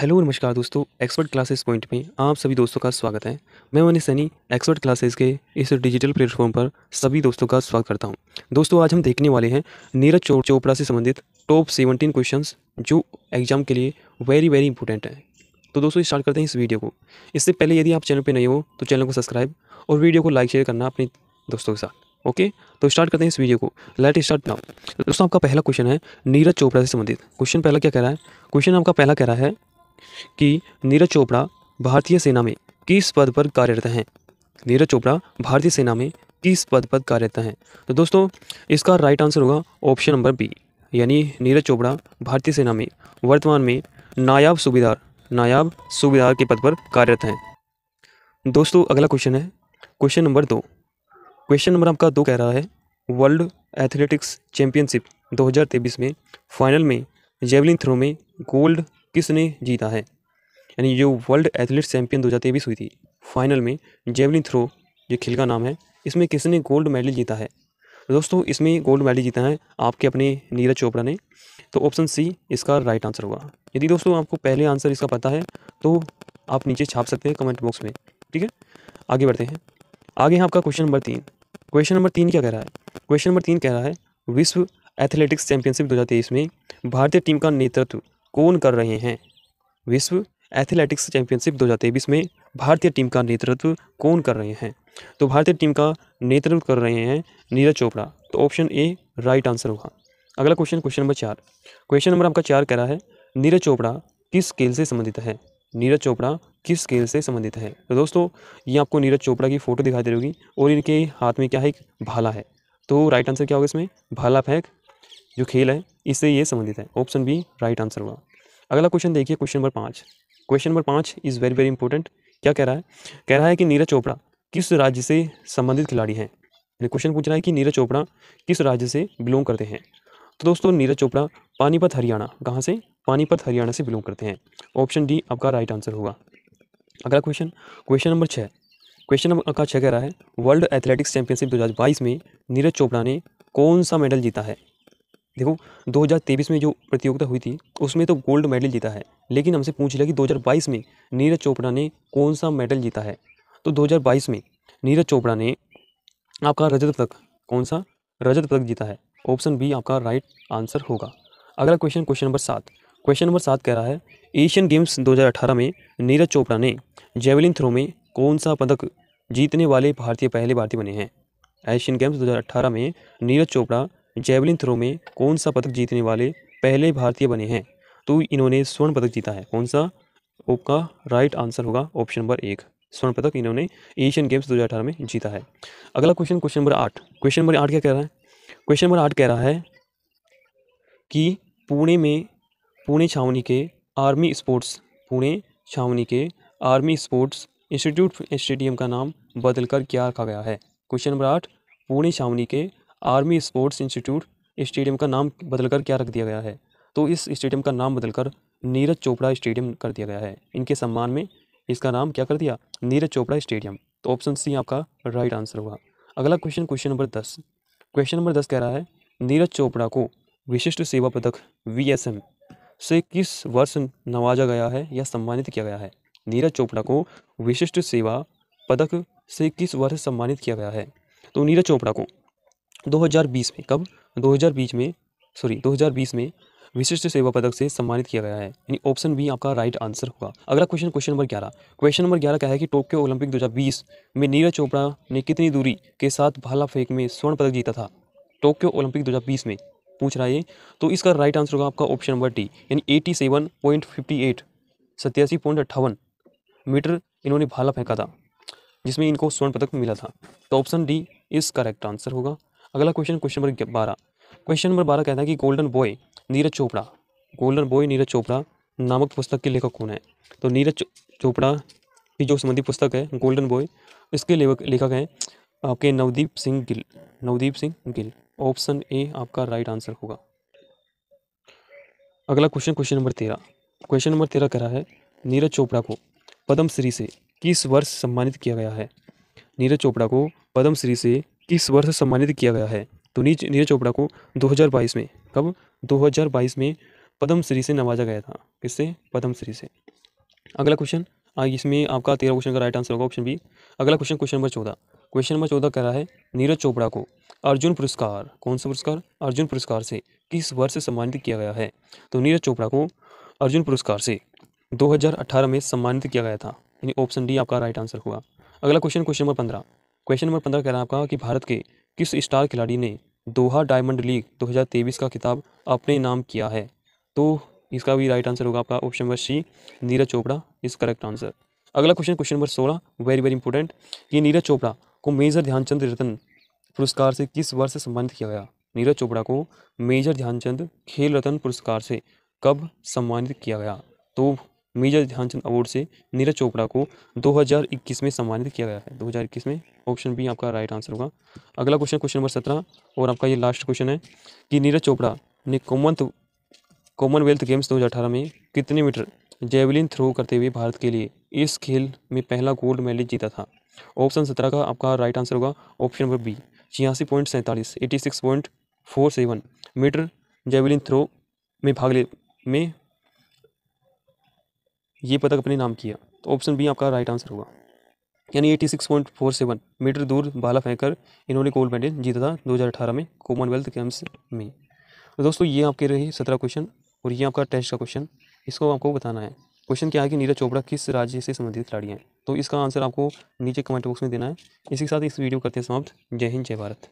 Hello नमस्कार दोस्तों expert classes point में आप सभी दोस्तों का स्वागत है। मैं मनीष सैनी एक्सपर्ट क्लासेस के इस डिजिटल प्लेटफॉर्म पर सभी दोस्तों का स्वागत करता हूँ। दोस्तों, आज हम देखने वाले हैं नीरज चोपड़ा से संबंधित टॉप सेवनटीन क्वेश्चंस जो एग्ज़ाम के लिए वेरी वेरी इंपॉर्टेंट है। तो दोस्तों स्टार्ट करते हैं इस वीडियो को। इससे पहले यदि आप चैनल पर नहीं हो तो चैनल को सब्सक्राइब और वीडियो को लाइक शेयर करना अपने दोस्तों के साथ ओके तो स्टार्ट करते हैं इस वीडियो को। लेट स्टार्ट नाउ दोस्तों, आपका पहला क्वेश्चन है नीरज चोपड़ा से संबंधित। क्वेश्चन पहला क्या कह रहा है? क्वेश्चन आपका पहला कह रहा है कि नीरज चोपड़ा भारतीय सेना में किस पद पर कार्यरत हैं? नीरज चोपड़ा भारतीय सेना में किस पद पर कार्यरत हैं? तो दोस्तों, इसका राइट आंसर होगा ऑप्शन नंबर बी यानी नीरज चोपड़ा भारतीय सेना में वर्तमान में नायाब सूबेदार नायाब सूबेदार के पद पर कार्यरत हैं। दोस्तों, अगला क्वेश्चन है। क्वेश्चन नंबर दो। क्वेश्चन नंबर आपका दो कह रहा है। वर्ल्ड एथलेटिक्स चैंपियनशिप 2023 में फाइनल में जेवलिन थ्रो में गोल्ड किसने जीता है? यानी जो वर्ल्ड एथलीट चैंपियन दो हज़ार तेईस हुई थी फाइनल में जेवलिन थ्रो ये खेल का नाम है, इसमें किसने गोल्ड मेडल जीता है? तो दोस्तों, इसमें गोल्ड मेडल जीता है आपके अपने नीरज चोपड़ा ने। तो ऑप्शन सी इसका राइट आंसर होगा। यदि दोस्तों, आपको पहले आंसर इसका पता है तो आप नीचे छाप सकते हैं कमेंट बॉक्स में, ठीक है? आगे बढ़ते हैं। आगे है आपका क्वेश्चन नंबर तीन। क्वेश्चन नंबर तीन क्या कह रहा है? क्वेश्चन नंबर तीन कह रहा है, विश्व एथलेटिक्स चैंपियनशिप दो हज़ार तेईस में भारतीय टीम का नेतृत्व कौन कर रहे हैं? विश्व एथलेटिक्स चैंपियनशिप 2023 में भारतीय टीम का नेतृत्व कौन कर रहे हैं? तो भारतीय टीम का नेतृत्व कर रहे हैं नीरज चोपड़ा। तो ऑप्शन ए, राइट आंसर होगा। अगला क्वेश्चन क्वेश्चन नंबर चार। क्वेश्चन नंबर आपका चार कह रहा है, नीरज चोपड़ा किस खेल से संबंधित है? नीरज चोपड़ा किस खेल से संबंधित है? तो दोस्तों, ये आपको नीरज चोपड़ा की फ़ोटो दिखाई दे रही होगी और इनके हाथ में क्या है, एक भाला है। तो राइट आंसर क्या होगा इसमें? भाला फेंक जो खेल है, इससे ये संबंधित है। ऑप्शन बी राइट आंसर हुआ। अगला क्वेश्चन देखिए क्वेश्चन नंबर पाँच। क्वेश्चन नंबर पाँच इज़ वेरी वेरी इंपॉर्टेंट क्या कह रहा है? कह रहा है कि नीरज चोपड़ा किस राज्य से संबंधित खिलाड़ी हैं? क्वेश्चन पूछ रहा है कि नीरज चोपड़ा किस राज्य से बिलोंग करते हैं? तो दोस्तों, नीरज चोपड़ा पानीपत, हरियाणा। कहाँ से? पानीपत, हरियाणा से बिलोंग करते हैं। ऑप्शन डी आपका राइट आंसर होगा। अगला क्वेश्चन क्वेश्चन नंबर छः क्वेश्चन नंबर का छः कह रहा है वर्ल्ड एथलेटिक्स चैंपियनशिप 2022 में नीरज चोपड़ा ने कौन सा मेडल जीता है? देखो 2023 में जो प्रतियोगिता हुई थी, उसमें तो गोल्ड मेडल जीता है, लेकिन हमसे पूछ लिया कि 2022 में नीरज चोपड़ा ने कौन सा मेडल जीता है? तो 2022 में नीरज चोपड़ा ने आपका रजत पदक, कौन सा? रजत पदक जीता है। ऑप्शन बी आपका राइट आंसर होगा। अगला क्वेश्चन क्वेश्चन नंबर सात। क्वेश्चन नंबर सात कह रहा है, एशियन गेम्स 2018 में नीरज चोपड़ा ने जेवलिन थ्रो में कौन सा पदक जीतने वाले भारतीय पहले भारतीय बने हैं? एशियन गेम्स 2018 में नीरज चोपड़ा जेवलिन थ्रो में कौन सा पदक जीतने वाले पहले भारतीय बने हैं? तो इन्होंने स्वर्ण पदक जीता है। कौन सा? आपका राइट आंसर होगा ऑप्शन नंबर एक। स्वर्ण पदक इन्होंने एशियन गेम्स 2018 में जीता है। अगला क्वेश्चन क्वेश्चन नंबर आठ। क्वेश्चन नंबर आठ क्या कह रहा है? क्वेश्चन नंबर आठ कह रहा है कि पुणे में पुणे छावनी के आर्मी स्पोर्ट्स पुणे छावनी के आर्मी स्पोर्ट्स इंस्टीट्यूट स्टेडियम का नाम बदलकर क्या रखा गया है? क्वेश्चन नंबर आठ। पुणे छावनी के आर्मी स्पोर्ट्स इंस्टीट्यूट स्टेडियम का नाम बदलकर क्या रख दिया गया है? तो इस स्टेडियम का नाम बदलकर नीरज चोपड़ा स्टेडियम कर दिया गया है। इनके सम्मान में इसका नाम क्या कर दिया? नीरज चोपड़ा स्टेडियम। तो ऑप्शन सी आपका राइट आंसर होगा अगला क्वेश्चन क्वेश्चन नंबर दस। क्वेश्चन नंबर दस कह रहा है, नीरज चोपड़ा को विशिष्ट सेवा पदक वीएसएम से किस वर्ष नवाजा गया है या सम्मानित किया गया है? नीरज चोपड़ा को विशिष्ट सेवा पदक से किस वर्ष सम्मानित किया गया है? तो नीरज चोपड़ा को 2020 में, कब? 2020 में सॉरी 2020 में विशिष्ट सेवा पदक से सम्मानित किया गया है। यानी ऑप्शन बी आपका राइट आंसर होगा। अगला क्वेश्चन क्वेश्चन नंबर ग्यारह। क्वेश्चन नंबर ग्यारह क्या है कि टोक्यो ओलंपिक 2020 में नीरज चोपड़ा ने कितनी दूरी के साथ भाला फेंक में स्वर्ण पदक जीता था? टोक्यो ओलंपिक 2020 में। पूछ रहा है तो इसका राइट आंसर होगा आपका ऑप्शन नंबर डी यानी eighty seven point fifty eight point अट्ठावन मीटर इन्होंने भाला फेंका था, जिसमें इनको स्वर्ण पदक मिला था। तो ऑप्शन डी इस करेक्ट आंसर होगा। अगला क्वेश्चन क्वेश्चन नंबर बारह। क्वेश्चन नंबर बारह कहता है कि golden boy Neeraj Chopra. Golden boy Neeraj Chopra नामक पुस्तक के लेखक कौन है? तो नीरज चोपड़ा की जो संबंधी पुस्तक है गोल्डन बॉय इसके लेखक हैं आपके नवदीप सिंह गिल। नवदीप सिंह गिल। ऑप्शन ए आपका राइट आंसर होगा। अगला क्वेश्चन क्वेश्चन नंबर तेरह। क्वेश्चन नंबर तेरह कह रहा है, नीरज चोपड़ा को पद्म श्री से किस वर्ष सम्मानित किया गया है? नीरज चोपड़ा को पद्म श्री से किस वर्ष सम्मानित किया गया है? तो नीच नीरज चोपड़ा को 2022 में। कब? 2022 में पद्म श्री से नवाजा गया था। किससे? पद्म श्री से। अगला क्वेश्चन इसमें आपका तेरह क्वेश्चन का राइट आंसर होगा। ऑप्शन बी अगला क्वेश्चन क्वेश्चन नंबर चौदह। क्वेश्चन नंबर चौदह कह रहा है, नीरज चोपड़ा को अर्जुन पुरस्कार। कौन सा पुरस्कार? अर्जुन पुरस्कार से किस वर्ष सम्मानित किया गया है? तो नीरज चोपड़ा को अर्जुन पुरस्कार से 2018 में सम्मानित किया गया था। यानी ऑप्शन डी आपका राइट आंसर हुआ अगला क्वेश्चन क्वेश्चन नंबर पंद्रह। क्वेश्चन नंबर पंद्रह कह रहा है आपका कि भारत के किस स्टार खिलाड़ी ने दोहा डायमंड लीग 2023 का खिताब अपने नाम किया है? तो इसका भी राइट आंसर होगा आपका option number C Neeraj Chopra. Is correct answer अगला क्वेश्चन क्वेश्चन नंबर सोलह। वेरी वेरी इंपॉर्टेंट ये नीरज चोपड़ा को मेजर ध्यानचंद रत्न पुरस्कार से किस वर्ष सम्मानित किया गया? नीरज चोपड़ा को मेजर ध्यानचंद खेल रत्न पुरस्कार से कब सम्मानित किया गया? तो मेजर ध्यानचंद अवार्ड से नीरज चोपड़ा को 2021 में सम्मानित किया गया है। 2021 में ऑप्शन बी आपका राइट आंसर होगा। अगला क्वेश्चन क्वेश्चन नंबर सत्रह और आपका ये लास्ट क्वेश्चन है कि नीरज चोपड़ा ने कॉमन कॉमनवेल्थ गेम्स 2018 में कितने मीटर जेवलिन थ्रो करते हुए भारत के लिए इस खेल में पहला गोल्ड मेडल जीता था? ऑप्शन सत्रह का आपका राइट आंसर होगा। ऑप्शन नंबर बी, छियासी पॉइंट सैंतालीस, eighty six point four seven metre javelin throw में भाग ले, में ये पदक अपने नाम किया? तो ऑप्शन बी आपका राइट आंसर होगा। यानी eighty six point four seven metre दूर भाला फेंककर इन्होंने गोल्ड मेडल जीता था 2018 में कॉमनवेल्थ गेम्स में। तो दोस्तों, ये आपके रहे सत्रह क्वेश्चन और ये आपका टेस्ट का क्वेश्चन इसको आपको बताना है। क्वेश्चन क्या है कि नीरज चोपड़ा किस राज्य से संबंधित खिलाड़ी हैं? तो इसका आंसर आपको नीचे कमेंट बॉक्स में देना है। इसी के साथ इस वीडियो करते हैं समाप्त। जय हिंद, जय भारत।